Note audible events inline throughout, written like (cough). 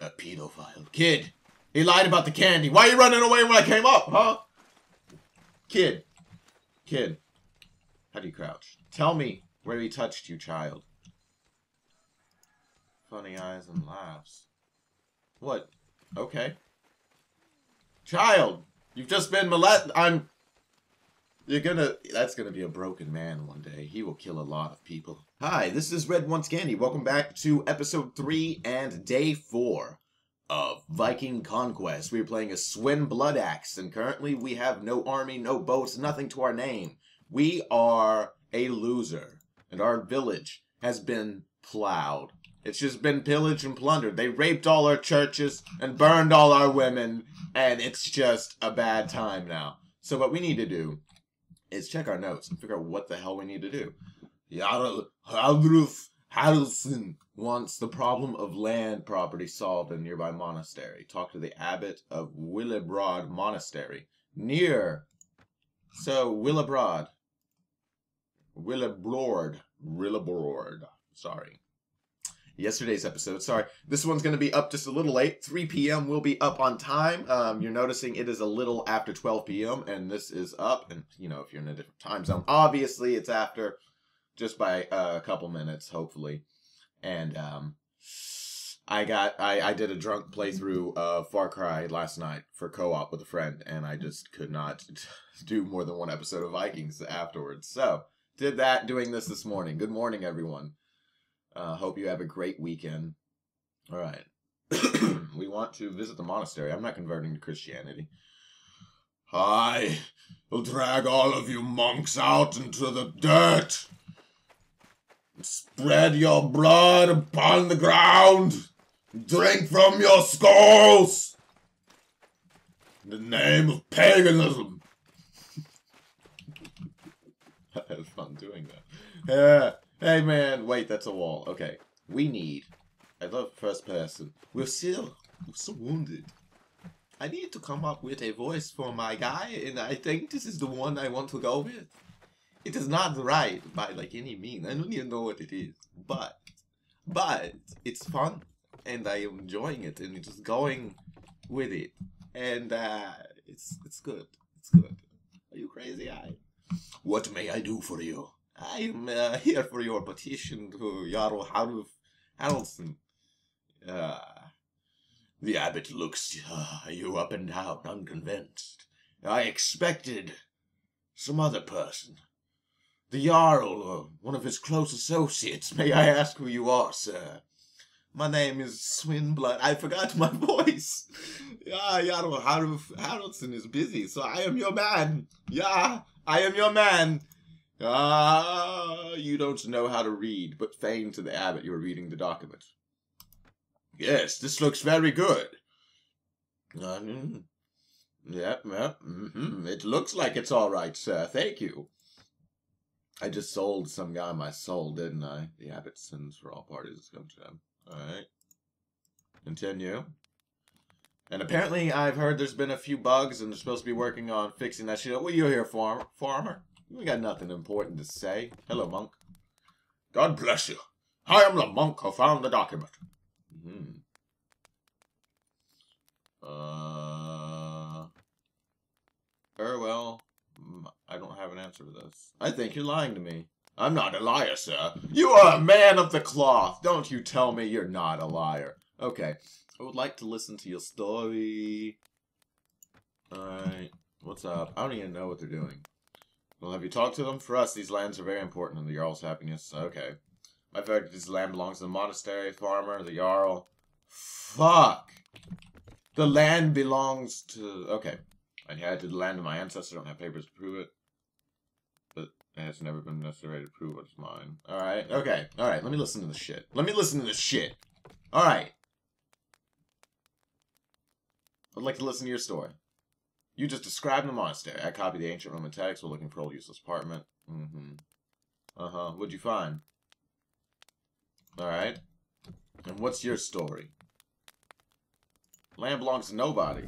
A pedophile. Kid, he lied about the candy. Why are you running away when I came up, huh? Kid. Kid. How do you crouch? Tell me where he touched you, child. Funny eyes and laughs. What? Okay. Child, you've just been molested. I'm... You're gonna... That's gonna be a broken man one day. He will kill a lot of people. Hi, this is Red Wants Candy. Welcome back to episode 3 and day 4 of Viking Conquest. We're playing a Swin Blood Axe, and currently we have no army, no boats, nothing to our name. We are a loser, and our village has been plowed. It's just been pillaged and plundered. They raped all our churches and burned all our women, and it's just a bad time now. So what we need to do is check our notes and figure out what the hell we need to do. Jarl Haldruf Haraldsson wants the problem of land property solved in nearby monastery. Talk to the abbot of Willebrod Monastery. Near. So, Willebrod. Willebrord. Willebrord. Sorry. Yesterday's episode. Sorry. This one's going to be up just a little late. 3 p.m. will be up on time. Um, you're noticing it is a little after 12 p.m. and this is up. And, you know, if you're in a different time zone, obviously it's after just by uh, a couple minutes, hopefully. And um, I got I, I did a drunk playthrough of Far Cry last night for co-op with a friend, and I just could not (laughs) do more than one episode of Vikings afterwards. So did that, doing this this morning. Good morning, everyone. Uh, hope you have a great weekend. All right. (clears throat) we want to visit the monastery. I'm not converting to Christianity. I will drag all of you monks out into the dirt. Spread your blood upon the ground. Drink from your skulls. In the name of paganism. (laughs) I had fun doing that. Yeah. Hey man, wait, that's a wall. Okay. We need. I love first person. We're still so wounded. I need to come up with a voice for my guy, and I think this is the one I want to go with. It is not right by like any means. I don't even know what it is, but but it's fun, and I am enjoying it, and just going with it, and uh, it's it's good. It's good. Are you crazy? I. What may I do for you? I am uh, here for your petition to Jarl Harulf Haraldsson. Uh, the abbot looks uh, you up and down, unconvinced. I expected some other person. The Jarl, or one of his close associates. May I ask who you are, sir? My name is Swinblood. I forgot my (laughs) voice. Yeah, Jarl Harulf Haraldsson is busy, so I am your man. Yeah, I am your man. Ah, you don't know how to read, but feign to the abbot you are reading the document. Yes, this looks very good. Um, yep, yep. Mm-hmm. It looks like it's all right, sir. Thank you. I just sold some guy my soul, didn't I? The abbot sins for all parties come to him. Alright. Continue. And apparently I've heard there's been a few bugs and they're supposed to be working on fixing that shit. What are you here, for, Farmer? We got nothing important to say. Hello, monk. God bless you. I am the monk who found the document. Hmm. Uh. Very well. Mm, I don't have an answer to this. I think you're lying to me. I'm not a liar, sir. You are a man of the cloth. Don't you tell me you're not a liar. Okay. I would like to listen to your story. Alright. What's up? I don't even know what they're doing. Well, have you talked to them? For us, these lands are very important in the Jarl's happiness. Okay. My fact this land belongs to the monastery, farmer, the Jarl. Fuck! The land belongs to... Okay. I inherited the land of my ancestors. I don't have papers to prove it. But it has never been necessary to prove it's mine. Alright, okay. Alright, let me listen to this shit. Let me listen to this shit. Alright. I'd like to listen to your story. You just described the monastery. I copied the ancient Roman text while looking for old useless apartment. Mm-hmm. Uh-huh. What'd you find? Alright. And what's your story? Land belongs to nobody.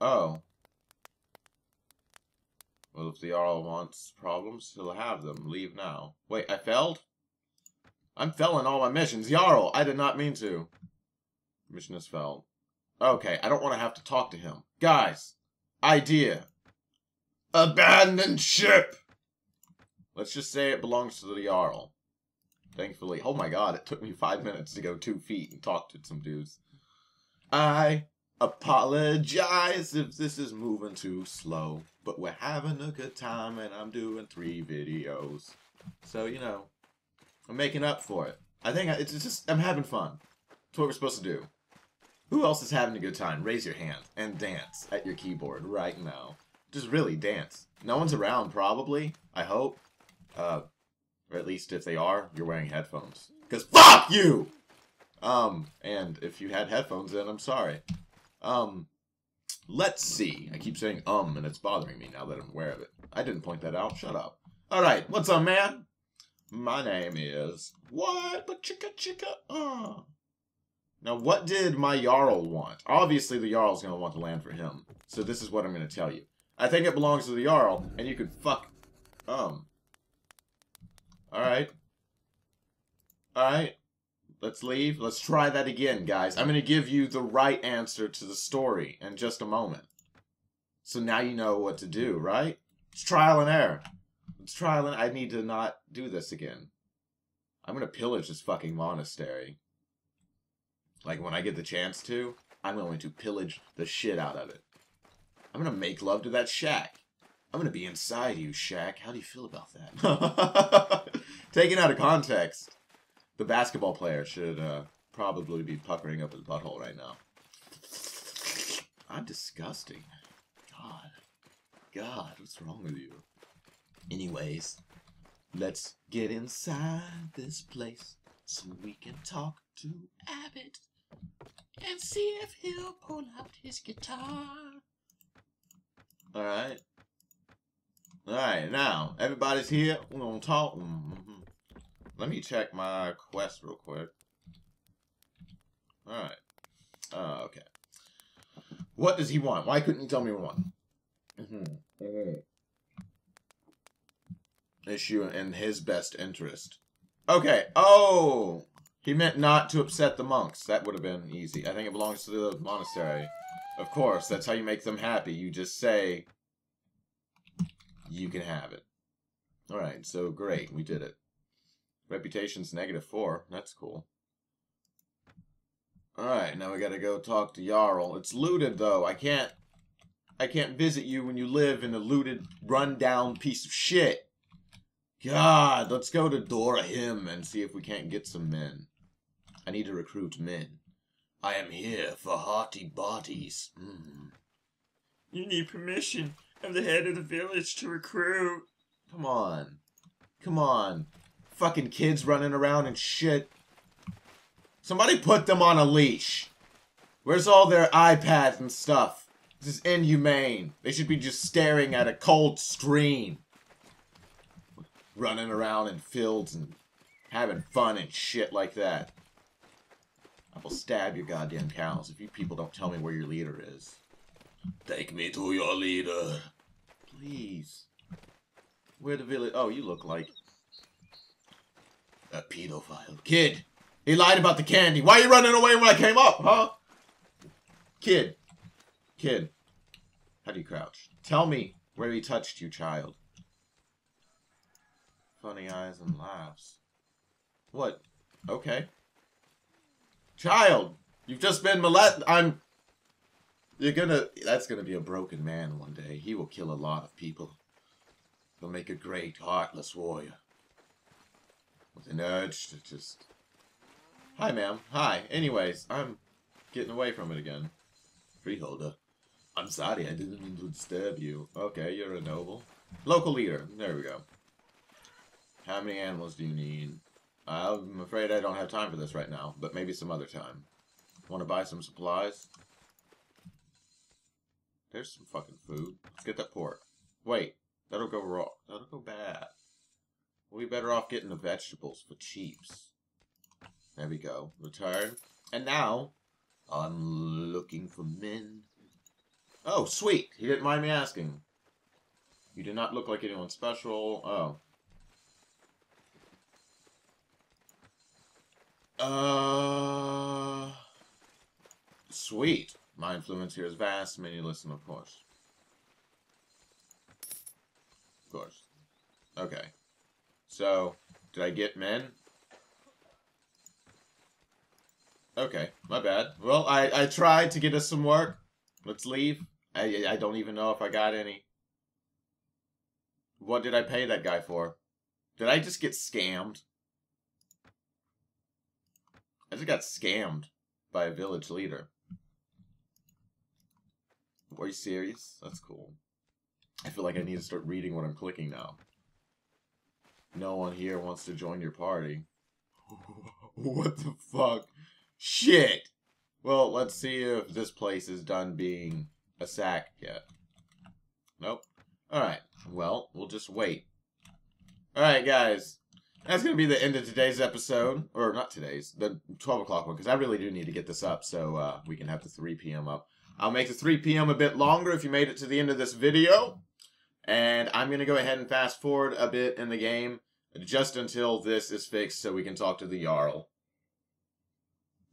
Oh. Well, if the Jarl wants problems, he'll have them. Leave now. Wait, I failed? I'm failing all my missions. Jarl, I did not mean to. Mission has failed. Okay, I don't want to have to talk to him. Guys, idea. Abandoned ship! Let's just say it belongs to the Jarl. Thankfully. Oh my god, it took me five minutes to go two feet and talk to some dudes. I apologize if this is moving too slow, but we're having a good time and I'm doing three videos. So, you know, I'm making up for it. I think it's just, I'm having fun. That's what we're supposed to do. Who else is having a good time? Raise your hand and dance at your keyboard right now. Just really dance. No one's around, probably. I hope. Uh, or at least if they are, you're wearing headphones. Because fuck you! Um, and if you had headphones, then I'm sorry. Um, let's see. I keep saying um, and it's bothering me now that I'm aware of it. I didn't point that out. Shut up. Alright, what's up, man? My name is... What? But chicka chicka, uh. Now, what did my Jarl want? Obviously, the Jarl's going to want the land for him. So this is what I'm going to tell you. I think it belongs to the Jarl, and you could fuck... Um. Alright. Alright. Let's leave. Let's try that again, guys. I'm going to give you the right answer to the story in just a moment. So now you know what to do, right? It's trial and error. It's trial and... I need to not do this again. I'm going to pillage this fucking monastery. Like, when I get the chance to, I'm going to pillage the shit out of it. I'm going to make love to that shack. I'm going to be inside you, Shack. How do you feel about that? (laughs) Taken out of context, the basketball player should uh, probably be puckering up his butthole right now. I'm disgusting. God. God, what's wrong with you? Anyways, let's get inside this place so we can talk to Abbott and see if he'll pull out his guitar. Alright. Alright, now, everybody's here. We're gonna talk. Mm -hmm. Let me check my quest real quick. Alright. Uh, okay. What does he want? Why couldn't he tell me one? Mm -hmm. Issue in his best interest. Okay. Oh! He meant not to upset the monks. That would have been easy. I think it belongs to the monastery. Of course, that's how you make them happy. You just say, you can have it. Alright, so great. We did it. Reputation's negative four. That's cool. Alright, now we gotta go talk to Jarl. It's looted, though. I can't... I can't visit you when you live in a looted, run-down piece of shit. God, let's go to Dorahim and see if we can't get some men. I need to recruit men. I am here for hearty bodies. Mm. You need permission of the head of the village to recruit. Come on. Come on. Fucking kids running around and shit. Somebody put them on a leash. Where's all their iPads and stuff? This is inhumane. They should be just staring at a cold screen. Running around in fields and having fun and shit like that. I will stab your goddamn cows if you people don't tell me where your leader is. Take me to your leader. Please. Where the village? Oh, you look like a pedophile. Kid, he lied about the candy. Why are you running away when I came up, huh? Kid. Kid. How do you crouch? Tell me where he touched you, child. Funny eyes and laughs. What? Okay. Child, you've just been molested. I'm... You're gonna... That's gonna be a broken man one day. He will kill a lot of people. He'll make a great, heartless warrior. With an urge to just... Hi, ma'am. Hi. Anyways, I'm getting away from it again. Freeholder. I'm sorry, I didn't mean to disturb you. Okay, you're a noble. Local leader. There we go. How many animals do you need? I'm afraid I don't have time for this right now, but maybe some other time. Want to buy some supplies? There's some fucking food. Let's get that pork. Wait, that'll go raw. That'll go bad. We'll be better off getting the vegetables for cheaps. There we go. Return. And now, I'm looking for men. Oh, sweet. He didn't mind me asking. You do not look like anyone special. Oh. Uh. Sweet. My influence here is vast. Many listen, of course. Of course. Okay. So, did I get men? Okay, my bad. Well, I, I tried to get us some work. Let's leave. I, I don't even know if I got any. What did I pay that guy for? Did I just get scammed? I just got scammed by a village leader. Are you serious? That's cool. I feel like I need to start reading what I'm clicking now. No one here wants to join your party. (laughs) what the fuck? Shit! Well, let's see if this place is done being a sack yet. Nope. Alright, well, we'll just wait. Alright, guys. That's going to be the end of today's episode. Or not today's, the 12 o'clock one, because I really do need to get this up so uh, we can have the 3 p.m. up. I'll make the 3 p.m. a bit longer if you made it to the end of this video. And I'm going to go ahead and fast forward a bit in the game just until this is fixed so we can talk to the Jarl.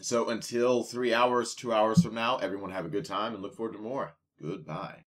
So until three hours, two hours from now, everyone have a good time and look forward to more. Goodbye.